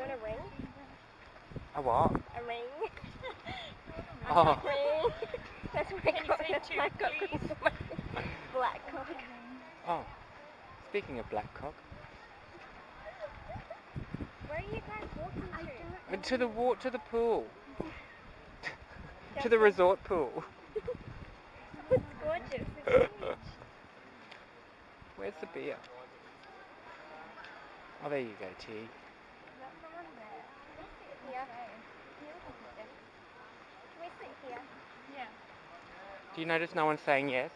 doing a ring? A what? A ring? Oh. ring. That's my Can you cock. say That's two, my cock. Black cock. Oh. Speaking of black cock. Where are you guys walking to? uh, To the wa- to the pool. to the resort pool. It's gorgeous. It's. Where's the beer? Oh, there you go, T. Do you notice no one's saying yes?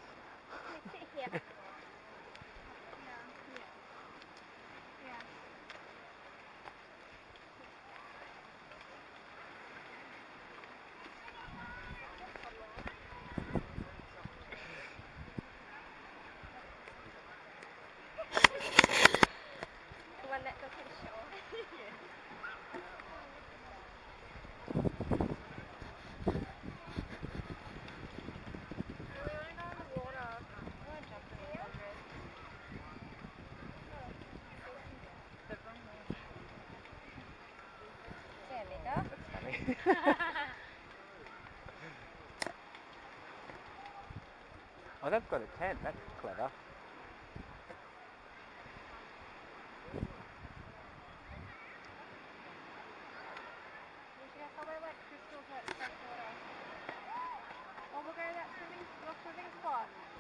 me. oh, they've got a tent. That's clever. That swimming, swimming spot.